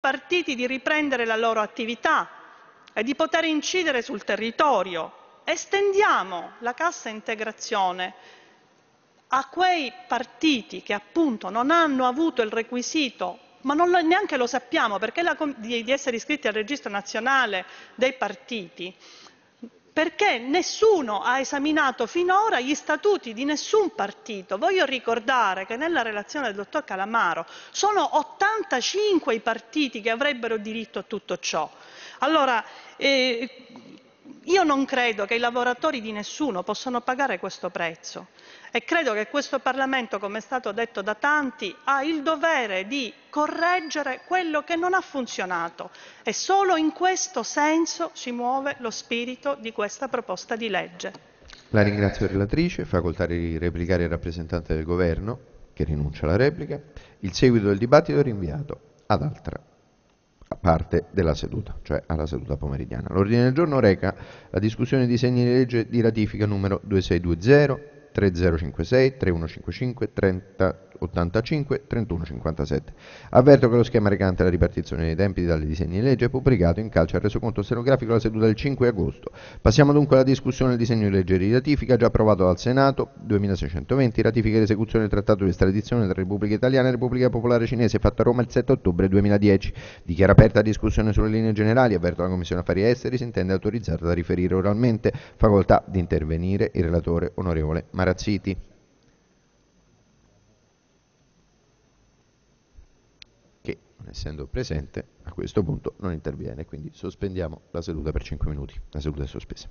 partiti di riprendere la loro attività e di poter incidere sul territorio. Estendiamo la cassa integrazione a quei partiti che appunto non hanno avuto il requisito ma non lo, neanche lo sappiamo perché la, di, di essere iscritti al registro nazionale dei partiti perché nessuno ha esaminato finora gli statuti di nessun partito. Voglio ricordare che nella relazione del dottor Calamaro sono 85 i partiti che avrebbero diritto a tutto ciò. Allora, eh, io non credo che i lavoratori di nessuno possano pagare questo prezzo e credo che questo Parlamento, come è stato detto da tanti, ha il dovere di correggere quello che non ha funzionato e solo in questo senso si muove lo spirito di questa proposta di legge. La ringrazio relatrice, facoltà di replicare il rappresentante del Governo che rinuncia alla replica. Il seguito del dibattito è rinviato ad altra parte della seduta, cioè alla seduta pomeridiana. L'ordine del giorno reca la discussione di disegni di legge di ratifica numero 2620 3056 3155 3085 3157. Avverto che lo schema recante la ripartizione dei tempi tali disegni di legge è pubblicato in calcio al resoconto stenografico della seduta del 5 agosto. Passiamo dunque alla discussione del disegno di legge di ratifica già approvato dal Senato 2620, ratifica ed esecuzione del trattato di estradizione tra Repubblica Italiana e Repubblica Popolare Cinese fatto a Roma il 7 ottobre 2010. Dichiara aperta la discussione sulle linee generali, avverto la Commissione Affari Esteri si intende autorizzata da riferire oralmente, facoltà di intervenire il relatore onorevole Marzini. Marazziti. Che, non essendo presente, a questo punto non interviene, quindi sospendiamo la seduta per 5 minuti. La seduta è sospesa.